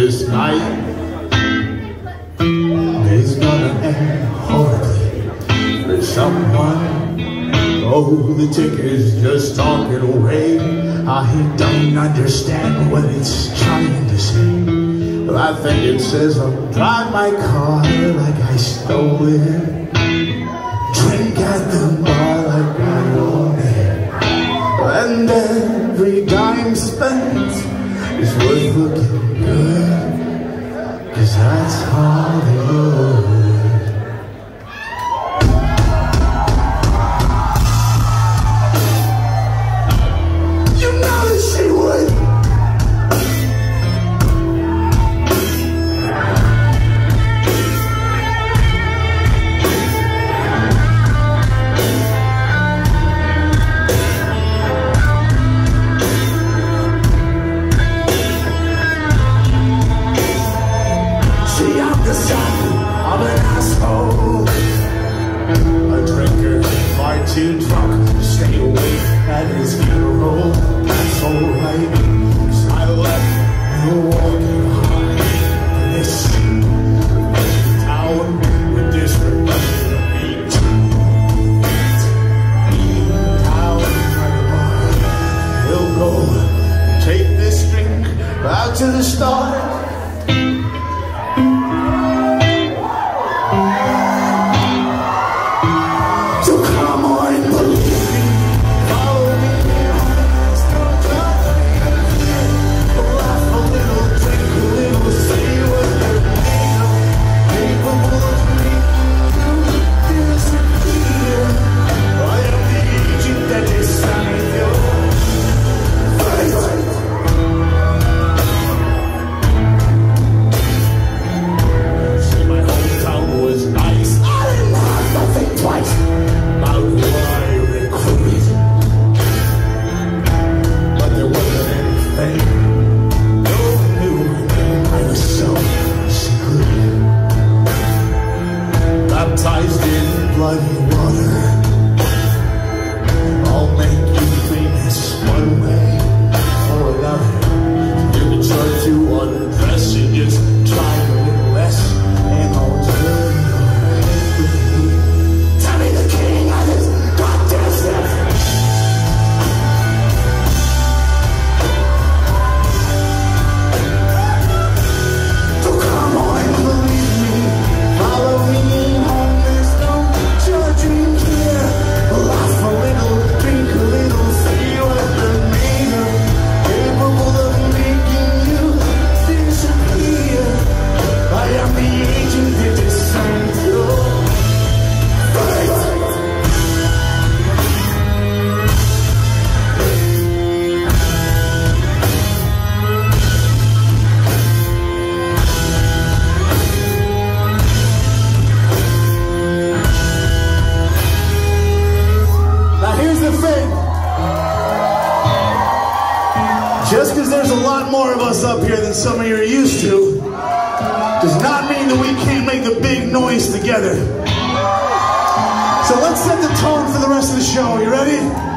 This night is gonna end horribly for someone. Oh, the ticker's just talking away. I don't understand what it's trying to say. But I think it says I'll drive my car like I stole it. Drink at the too drunk to stay awake at his funeral. That's alright, I left Milwaukee behind. This town with this me. He'll go take this drink out to the stars. Here's the thing. Just because there's a lot more of us up here than some of you are used to, does not mean that we can't make the big noise together. So let's set the tone for the rest of the show. You ready?